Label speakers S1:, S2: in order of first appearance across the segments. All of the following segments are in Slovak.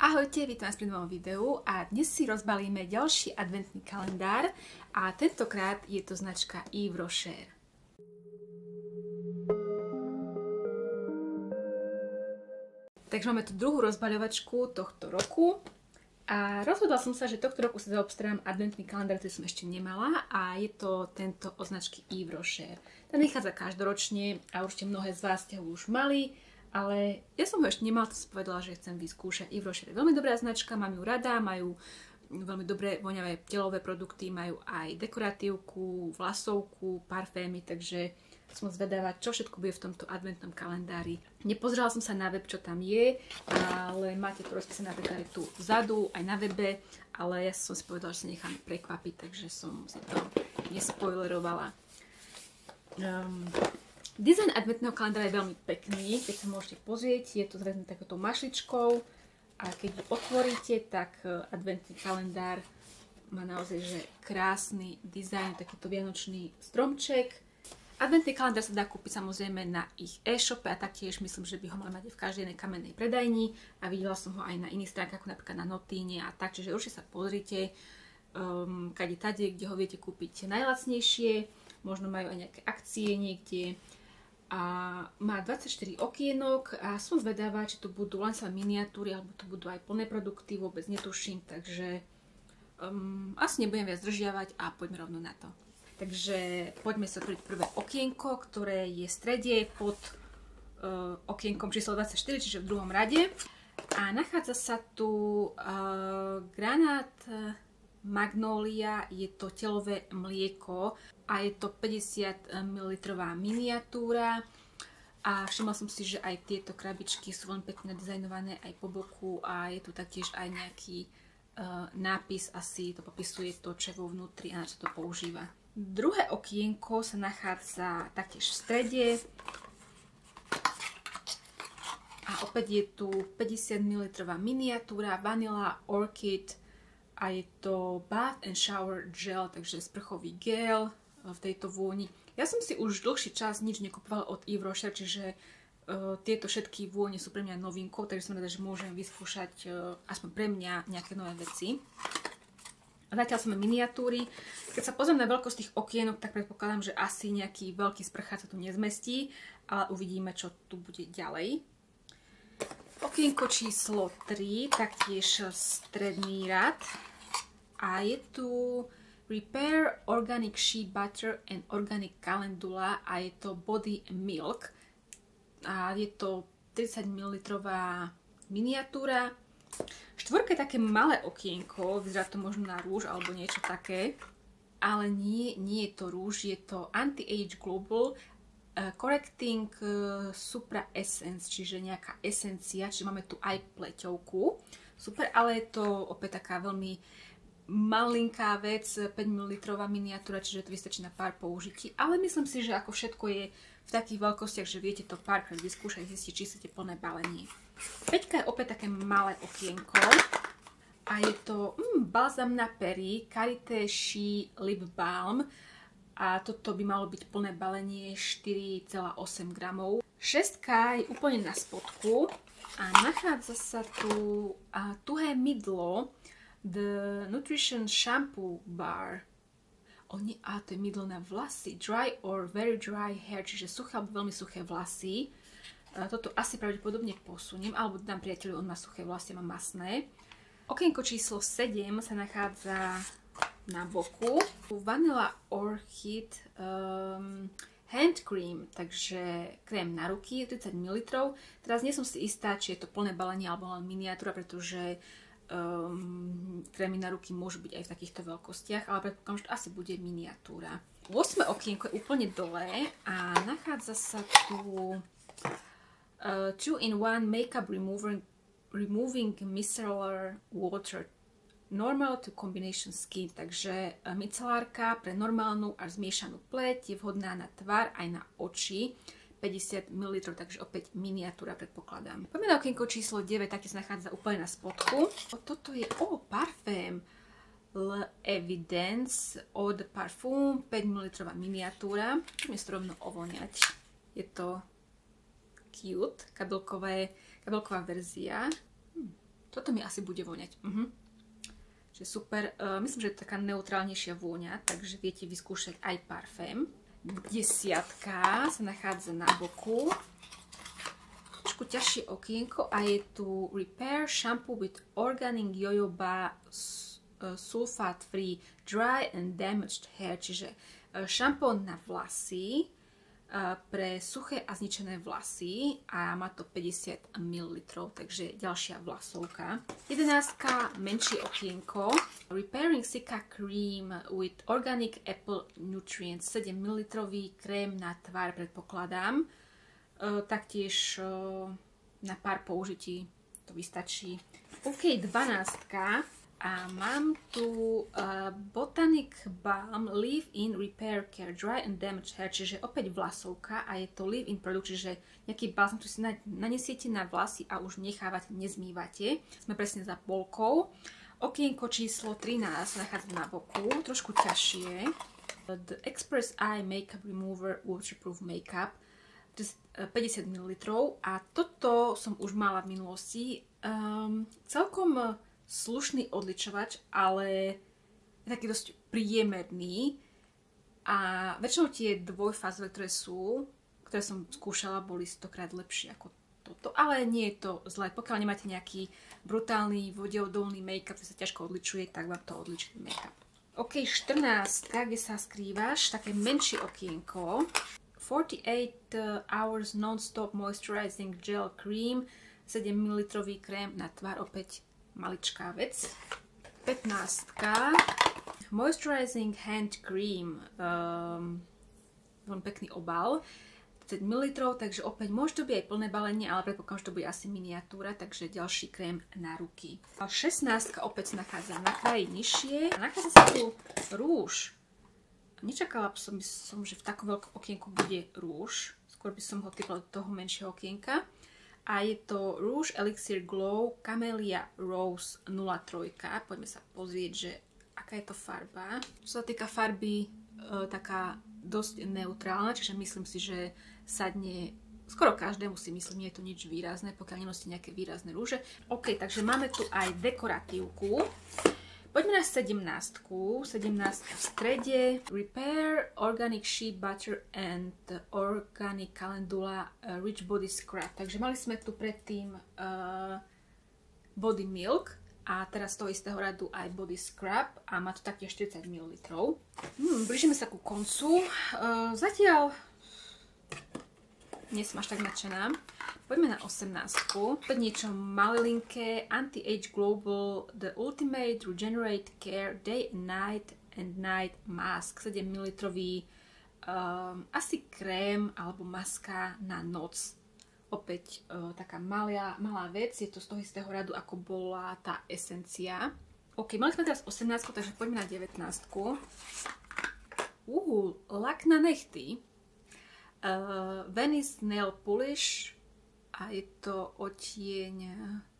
S1: Ahojte, vítam vás pri novom videu a dnes si rozbalíme ďalší adventný kalendár a tentokrát je to značka Yves Rocher. Takže máme tu druhú rozbaľovačku tohto roku a rozhodla som sa, že tohto roku sa zaobstarám adventný kalendár, ktorý som ešte nemala a je to tento označky Yves Rocher. Ten vychádza každoročne a určite mnohé z vás ste ho už mali ale ja som ho ešte nemala, to som povedala, že chcem vyskúšať. Yves Rocher je veľmi dobrá značka, mám ju rada, majú veľmi dobré voňavé telové produkty, majú aj dekoratívku, vlasovku, parfémy, takže som zvedáva, čo všetko bude v tomto adventnom kalendári. Nepozerala som sa na web, čo tam je, ale máte to rozpísané napríklad tu vzadu, aj na webe, ale ja som si povedala, že sa nechám prekvapiť, takže som si to nespoilerovala. Um, Dizajn adventného kalendára je veľmi pekný, keď sa môžete pozrieť, je to zväzné takou mašličkou a keď ho otvoríte, tak e, adventný kalendár má naozaj že krásny dizajn, takýto vianočný stromček. Adventný kalendár sa dá kúpiť samozrejme na ich e-shope a taktiež myslím, že by ho mali mať v každej jednej kamennej predajni a videla som ho aj na iných stránkach, ako napríklad na Notíne a tak, čiže určite sa pozrite, um, kade tade, kde ho viete kúpiť najlacnejšie, možno majú aj nejaké akcie niekde, a má 24 okienok a som zvedavá, či tu budú len sa miniatúry alebo tu budú aj plné produkty, vôbec netuším, takže um, asi nebudem viac zdržiavať a poďme rovno na to. Takže poďme sa otvoriť prvé okienko, ktoré je v strede pod uh, okienkom číslo 24, čiže v druhom rade. A nachádza sa tu uh, granát Magnolia, je to telové mlieko a je to 50 ml miniatúra a všimla som si, že aj tieto krabičky sú veľmi pekne dizajnované aj po boku a je tu taktiež aj nejaký uh, nápis, asi to popisuje to, čo je vo vnútri a na čo to používa. Druhé okienko sa nachádza taktiež v strede a opäť je tu 50 ml miniatúra Vanilla Orchid a je to Bath and Shower Gel, takže sprchový gel v tejto vôni. Ja som si už dlhší čas nič nekupovala od Yves Rocher, čiže uh, tieto všetky vône sú pre mňa novinkou, takže som rada, že môžem vyskúšať uh, aspoň pre mňa nejaké nové veci. Zatiaľ máme miniatúry. Keď sa pozriem na veľkosť tých okienok, tak predpokladám, že asi nejaký veľký sprchát sa tu nezmestí, ale uvidíme, čo tu bude ďalej. Okienko číslo 3, taktiež stredný rad a je tu Repair Organic Sheet Butter and Organic Calendula a je to Body Milk a je to 30 ml miniatúra. Štvorka je také malé okienko, vyzerá to možno na rúž alebo niečo také, ale nie, nie je to rúž, je to Anti-Age Global Correcting uh, Supra Essence, čiže nejaká esencia, čiže máme tu aj pleťovku. Super, ale je to opäť taká veľmi malinká vec, 5 ml miniatúra, čiže to vystačí na pár použití. Ale myslím si, že ako všetko je v takých veľkostiach, že viete to párkrát vyskúšať, zistiť, či chcete plné balenie. Peťka je opäť také malé okienko. A je to mm, balzam na pery, Karité She Lip Balm. A toto by malo byť plné balenie 4,8 gramov. Šestka je úplne na spodku a nachádza sa tu tuhé mydlo, The Nutrition Shampoo Bar. Oni, a to je mydlo na vlasy. Dry or very dry hair, čiže suché alebo veľmi suché vlasy. Toto asi pravdepodobne posuniem, alebo dám priateľu, on má suché vlasy, má masné. Okienko číslo 7 sa nachádza na boku. Vanilla Orchid um, hand cream, takže krém na ruky, 30 ml. Teraz nie som si istá, či je to plné balenie alebo len miniatúra, pretože um, krémy na ruky môžu byť aj v takýchto veľkostiach, ale predpokladám, že to asi bude miniatúra. 8. okienko je úplne dole a nachádza sa tu uh, 2-in-1 Makeup Remover, Removing Micellar Water Normal to Combination Skin, takže uh, micelárka pre normálnu a zmiešanú pleť je vhodná na tvár aj na oči. 50 ml, takže opäť miniatúra predpokladám. Poďme na okienko číslo 9, také sa nachádza úplne na spodku. Toto je, o, parfém. L'Evidence od Parfum, 5 ml miniatúra. Môžeme si to rovno ovoňať. Je to cute, kabelková verzia. Hm. Toto mi asi bude voňať. Uh-huh. Čiže super. Uh, myslím, že je to taká neutrálnejšia vôňa, takže viete vyskúšať aj parfém. Desiatka sa nachádza na boku. Trošku ťažšie okienko a je tu Repair Shampoo with Organic Jojoba Sulfate Free Dry and Damaged Hair, čiže šampón na vlasy pre suché a zničené vlasy a má to 50 ml, takže ďalšia vlasovka. 11. menšie okienko. Repairing Sika Cream with Organic Apple Nutrients 7 ml krém na tvár predpokladám. Taktiež na pár použití to vystačí. OK, 12. A mám tu uh, Botanic Balm Leave-In Repair Care Dry and Damaged Hair, čiže opäť vlasovka a je to leave-in produkt, čiže nejaký balzam, ktorý si nanesiete na vlasy a už nechávate, nezmývate. Sme presne za polkou. Okienko číslo 13 nachádza na boku, trošku ťažšie. The Express Eye Makeup Remover Waterproof Makeup 50 ml a toto som už mala v minulosti. Um, celkom slušný odličovač, ale je taký dosť priemerný. A väčšinou tie dvojfázové, ktoré sú, ktoré som skúšala, boli stokrát lepšie ako toto. Ale nie je to zlé. Pokiaľ nemáte nejaký brutálny vodeodolný make-up, ktorý sa ťažko odličuje, tak vám to odličí make-up. OK, 14, kde sa skrývaš, také menšie okienko. 48 hours non-stop moisturizing gel cream, 7 ml krém na tvár, opäť maličká vec. 15. Moisturizing Hand Cream. Um, pekný obal. 10 ml, takže opäť môže to byť aj plné balenie, ale predpokladám, že to bude asi miniatúra, takže ďalší krém na ruky. A 16 opäť nachádza na kraji nižšie. A nachádza sa tu rúž. Nečakala som, som, že v takom veľkom okienku bude rúž. Skôr by som ho typla do toho menšieho okienka a je to Rouge Elixir Glow Camellia Rose 03. Poďme sa pozrieť, že aká je to farba. Čo sa týka farby, e, taká dosť neutrálna, čiže myslím si, že sadne skoro každému si myslím, nie je to nič výrazné, pokiaľ nenosíte nejaké výrazné rúže. OK, takže máme tu aj dekoratívku. Poďme na 17. 17 v strede. Repair Organic Sheep Butter and Organic Calendula uh, Rich Body Scrub. Takže mali sme tu predtým uh, Body Milk a teraz z toho istého radu aj Body Scrub a má tu taktiež 40 ml. Hmm, blížime sa ku koncu. Uh, zatiaľ nie som až tak nadšená. Poďme na 18. Poď niečo malilinké. Anti-Age Global The Ultimate Regenerate Care Day and Night and Night Mask. 7 ml um, asi krém alebo maska na noc. Opäť uh, taká malá, malá vec. Je to z toho istého radu, ako bola tá esencia. OK, mali sme teraz 18, takže poďme na 19. Uhu, lak na nechty. Uh, Venice Nail Polish a je to odtieň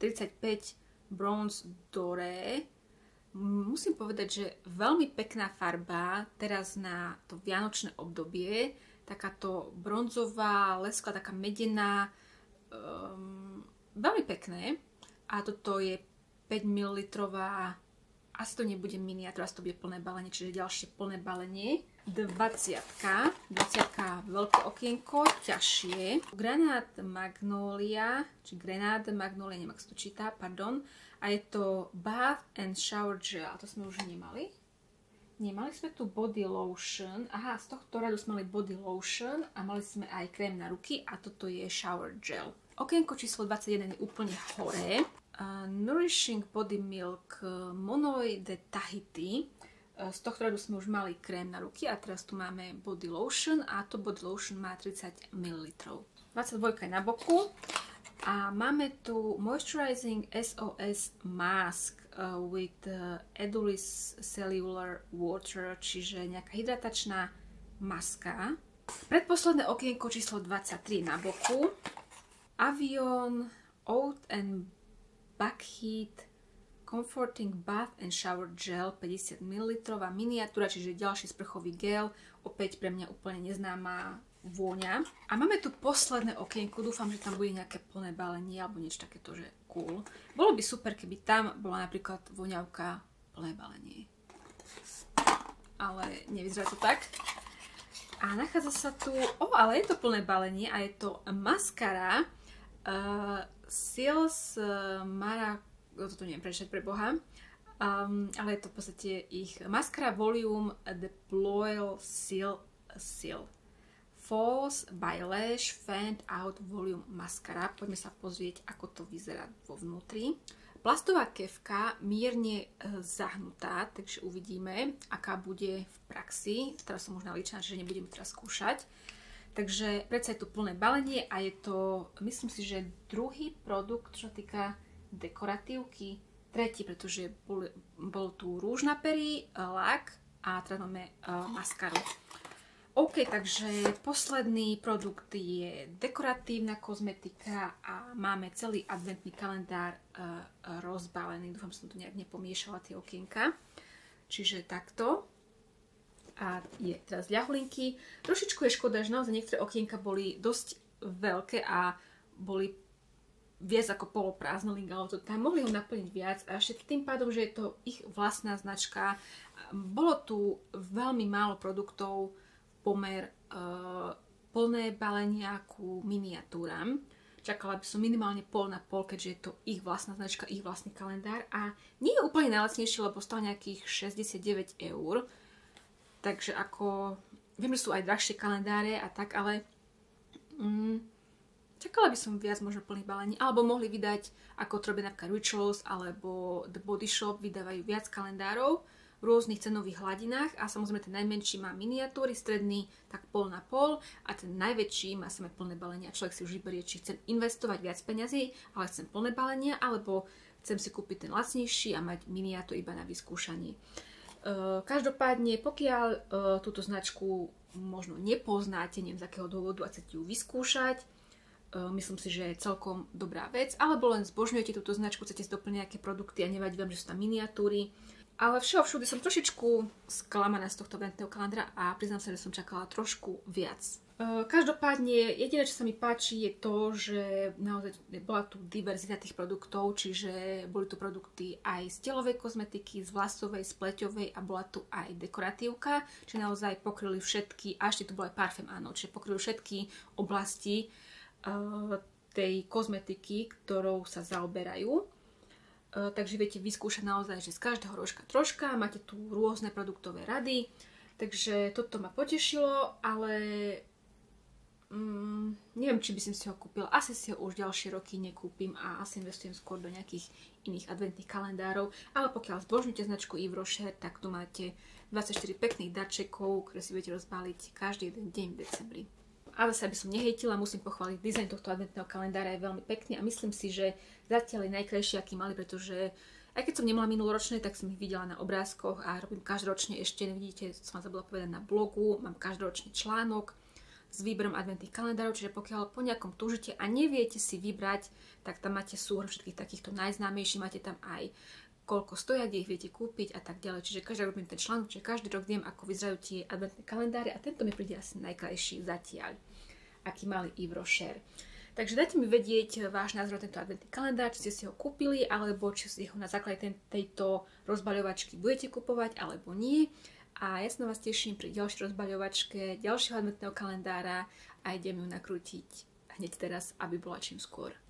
S1: 35 Bronze Doré. Musím povedať, že veľmi pekná farba teraz na to vianočné obdobie. Takáto bronzová, lesklá, taká medená. Um, veľmi pekné. A toto je 5 ml. Asi to nebude miniatúra, asi to bude plné balenie, čiže ďalšie plné balenie. 20. 20. veľké okienko, ťažšie. Granát Magnolia, či Granát Magnolia, neviem, ak sa to číta, pardon. A je to Bath and Shower Gel. A to sme už nemali. Nemali sme tu body lotion. Aha, z tohto radu sme mali body lotion a mali sme aj krém na ruky a toto je shower gel. Okienko číslo 21 je úplne hore. Uh, Nourishing Body Milk Monoi de Tahiti z tohto radu sme už mali krém na ruky a teraz tu máme body lotion a to body lotion má 30 ml. 22 je na boku a máme tu Moisturizing SOS Mask uh, with uh, Edulis Cellular Water, čiže nejaká hydratačná maska. Predposledné okienko číslo 23 na boku. Avion Oat and Backheat Comforting Bath and Shower Gel 50 ml miniatúra, čiže ďalší sprchový gel, opäť pre mňa úplne neznáma vôňa. A máme tu posledné okienko, dúfam, že tam bude nejaké plné balenie alebo niečo takéto, že cool. Bolo by super, keby tam bola napríklad voňavka plné balenie. Ale nevyzerá to tak. A nachádza sa tu, o, ale je to plné balenie a je to maskara uh, Seals uh, Mara, toto neviem prečítať pre Boha, um, ale je to v podstate ich maskara Volume The Ploil Seal Seal. Falls by Lash Fanned Out Volume Mascara. Poďme sa pozrieť, ako to vyzerá vo vnútri. Plastová kevka mierne e, zahnutá, takže uvidíme, aká bude v praxi. Teraz som už naličená, že nebudeme teraz skúšať. Takže predsa je tu plné balenie a je to, myslím si, že druhý produkt, čo týka dekoratívky. Tretí, pretože bol, bol tu rúž na pery, e, lak a teraz máme uh, maskaru. OK, takže posledný produkt je dekoratívna kozmetika a máme celý adventný kalendár uh, rozbalený. Dúfam, som to nejak nepomiešala tie okienka. Čiže takto. A je teraz ľahulinky. Trošičku je škoda, že naozaj niektoré okienka boli dosť veľké a boli viac ako poloprázdnolink, ale to tam mohli ho naplniť viac a ešte tým pádom, že je to ich vlastná značka. Bolo tu veľmi málo produktov, pomer uh, plné balenia ku miniatúram. Čakala by som minimálne pol na pol, keďže je to ich vlastná značka, ich vlastný kalendár a nie je úplne najlacnejší, lebo stal nejakých 69 eur. Takže ako, viem, že sú aj drahšie kalendáre a tak, ale mm, čakala by som viac možno plných balení, alebo mohli vydať, ako to napríklad Rituals alebo The Body Shop, vydávajú viac kalendárov, v rôznych cenových hladinách a samozrejme ten najmenší má miniatúry, stredný tak pol na pol a ten najväčší má samé plné balenia. Človek si už vyberie, či chcem investovať viac peňazí, ale chcem plné balenia, alebo chcem si kúpiť ten lacnejší a mať miniatúr iba na vyskúšanie. Každopádne, pokiaľ e, túto značku možno nepoznáte, neviem z akého dôvodu a chcete ju vyskúšať, myslím si, že je celkom dobrá vec, alebo len zbožňujete túto značku, chcete si doplniť nejaké produkty a nevadí vám, že sú tam miniatúry, ale všeho všude som trošičku sklamaná z tohto adventného kalendára a priznám sa, že som čakala trošku viac. E, každopádne, jediné, čo sa mi páči, je to, že naozaj bola tu diverzita tých produktov, čiže boli tu produkty aj z telovej kozmetiky, z vlasovej, z pleťovej a bola tu aj dekoratívka, čiže naozaj pokryli všetky, a ešte tu bol aj parfém, áno, čiže pokryli všetky oblasti tej kozmetiky, ktorou sa zaoberajú. Takže viete vyskúšať naozaj, že z každého rožka troška, máte tu rôzne produktové rady, takže toto ma potešilo, ale mm, neviem, či by som si ho kúpil. Asi si ho už ďalšie roky nekúpim a asi investujem skôr do nejakých iných adventných kalendárov, ale pokiaľ zbožňujete značku Yves Rocher, tak tu máte 24 pekných darčekov, ktoré si budete rozbaliť každý deň v decembri a zase aby som nehejtila, musím pochváliť dizajn tohto adventného kalendára je veľmi pekný a myslím si, že zatiaľ je najkrajší, aký mali, pretože aj keď som nemala minuloročné, tak som ich videla na obrázkoch a robím každoročne ešte, nevidíte, som vám zabudla povedať na blogu, mám každoročný článok s výberom adventných kalendárov, čiže pokiaľ po nejakom túžite a neviete si vybrať, tak tam máte súhrn všetkých takýchto najznámejších, máte tam aj koľko stoja, kde ich viete kúpiť a tak ďalej. Čiže každý robím ten článok, čiže každý rok viem, ako vyzerajú tie adventné kalendáre a tento mi príde asi najkrajší zatiaľ, aký mali Yves Rocher. Takže dajte mi vedieť váš názor na tento adventný kalendár, či ste si ho kúpili, alebo či si ho na základe tejto rozbaľovačky budete kupovať, alebo nie. A ja sa na vás teším pri ďalšej rozbaľovačke, ďalšieho adventného kalendára a idem ju nakrútiť hneď teraz, aby bola čím skôr.